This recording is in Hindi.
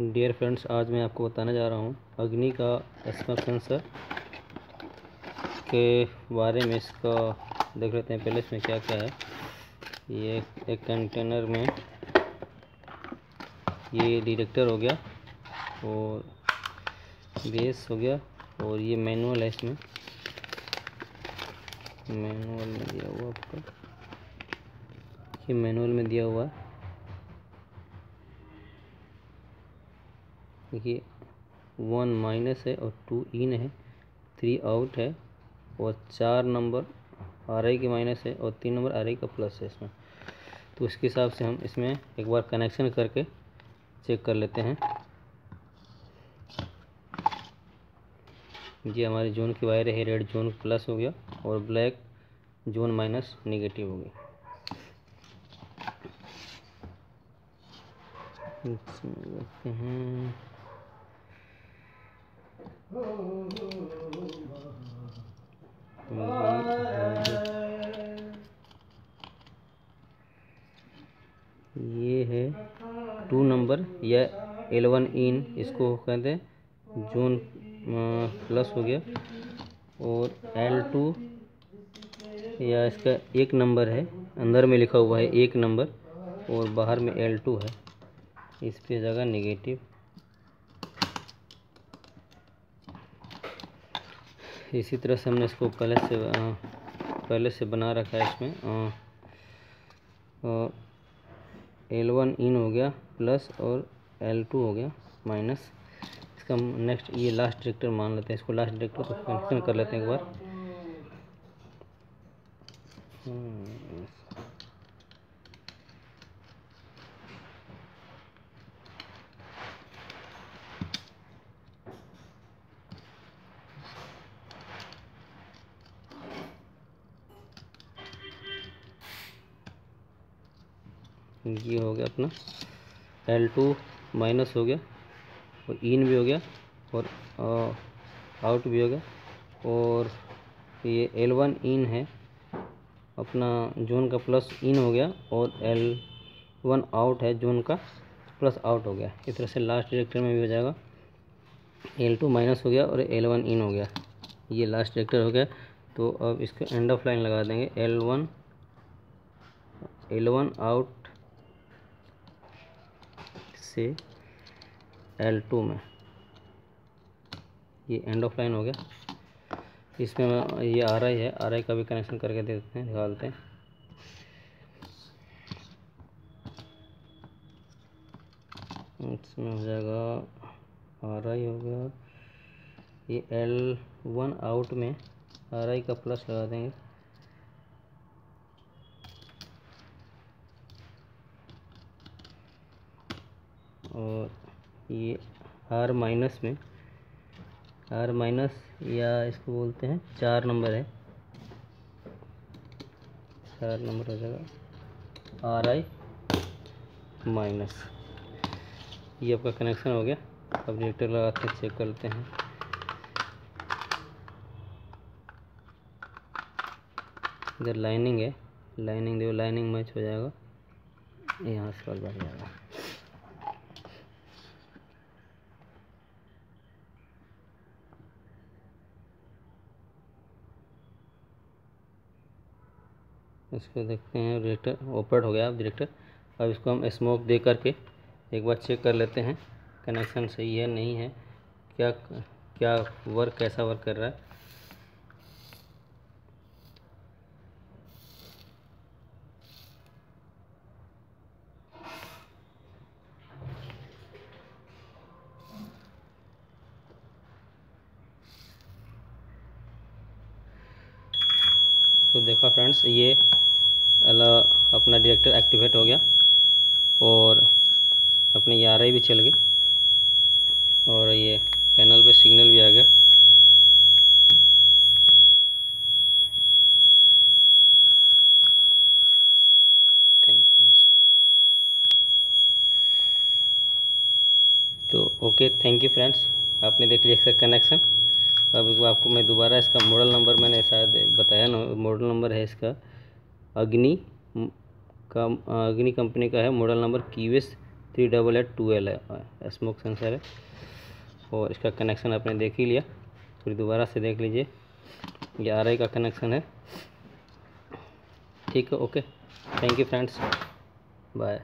डियर फ्रेंड्स आज मैं आपको बताने जा रहा हूँ अग्नि का स्मोक सेंसर के बारे में इसका देख लेते हैं पहले इसमें क्या क्या है। ये एक कंटेनर में ये डिटेक्टर हो गया और बेस हो गया और ये मैनुअल है इसमें। मैनुअल में दिया हुआ आपका। ये मैनुअल में दिया हुआ है। देखिए, वन माइनस है और टू इन है, थ्री आउट है और चार नंबर आर आई की माइनस है और तीन नंबर आर आई का प्लस है इसमें। तो उसके हिसाब से हम इसमें एक बार कनेक्शन करके चेक कर लेते हैं। ये हमारी जोन की वायर है, रेड जोन प्लस हो गया और ब्लैक जोन माइनस निगेटिव हो गया इसमें हैं। ये है टू नंबर, या एलेवन इन इसको कहते हैं, जून प्लस हो गया। और एल टू या इसका एक नंबर है, अंदर में लिखा हुआ है एक नंबर, और बाहर में एल टू है। इस पे जगह नेगेटिव इसी तरह से हमने इसको पहले से पहले से बना रखा है इसमें। एल वन इन हो गया प्लस और एल टू हो गया माइनस इसका नेक्स्ट ये लास्ट डायरेक्टर मान लेते हैं। इसको लास्ट डायरेक्टर को कनेक्शन कर लेते हैं एक बार। ये हो गया अपना। एल टू माइनस हो गया, और इन भी हो गया, और आउट भी हो गया, और ये एल वन इन है। अपना जोन का प्लस इन हो गया, और एल वन आउट है जोन का प्लस आउट हो गया। इस तरह से लास्ट डिरेक्टर में भी हो जाएगा। एल टू माइनस हो गया, और एल वन इन हो गया। ये लास्ट डिरेक्टर हो गया। तो अब इसको एंड ऑफ़ लाइन लगा देंगे। L one L one out से एल टू में। ये एंड ऑफ़ लाइन हो गया। इसमें ये आर आई है आर आई का भी कनेक्शन करके दे देते हैं, निकालते हैं। इसमें हो जाएगा आर आई हो गया ये एल वन आउट में आर आई का प्लस लगा देंगे? और ये आर माइनस में, आर माइनस या इसको बोलते हैं, चार नंबर है। चार नंबर हो जाएगा। R I minus. ये आपका कनेक्शन हो गया। अब रिएक्टर लगा के चेक करते हैं। इधर लाइनिंग है। लाइनिंग देखो, लाइनिंग मैच हो जाएगा। यहाँ से बढ़ जाएगा। इसको देखते हैं डिरेक्टर ऑपरेट हो गया अब डिरेक्टर अब इसको हम स्मोक दे करके एक बार चेक कर लेते हैं कनेक्शन सही है, नहीं है, क्या क्या वर्क कैसा वर्क कर रहा है। तो देखा फ्रेंड्स, ये अपना डिरेक्टर एक्टिवेट हो गया और अपनी आर भी चल गई और ये पैनल पे सिग्नल भी आ गया। थैंक यू तो ओके थैंक यू फ्रेंड्स आपने देख लिया इसका कनेक्शन अब आपको मैं दोबारा इसका मॉडल नंबर मैंने शायद बताया ना मॉडल नंबर है इसका। अग्नि का अग्नि कंपनी का है model number QS three double eight two L है स्मोक सेंसर है। और इसका कनेक्शन आपने देख ही लिया। फिर दोबारा से देख लीजिए। ये आर का कनेक्शन है। ठीक है okay thank you friends bye